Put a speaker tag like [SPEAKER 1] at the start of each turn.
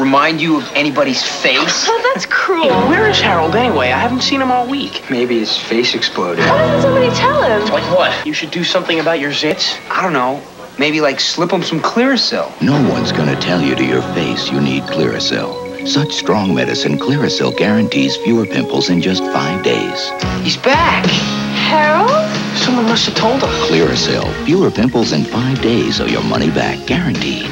[SPEAKER 1] remind you of anybody's face?
[SPEAKER 2] Oh, that's cruel.
[SPEAKER 3] Where is Harold anyway? I haven't seen him all week.
[SPEAKER 1] Maybe his face exploded.
[SPEAKER 2] Why doesn't somebody tell him?
[SPEAKER 1] Like what?
[SPEAKER 3] You should do something about your zits.
[SPEAKER 1] I don't know. Maybe like slip him some Clearasil.
[SPEAKER 4] No one's gonna tell you to your face you need Clearasil. Such strong medicine, Clearasil guarantees fewer pimples in just five days.
[SPEAKER 1] He's back.
[SPEAKER 2] Harold?
[SPEAKER 3] Someone must have told him.
[SPEAKER 4] Clearasil, fewer pimples in five days or your money back, guaranteed.